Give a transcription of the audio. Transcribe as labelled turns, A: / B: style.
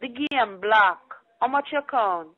A: The game black. How much you count?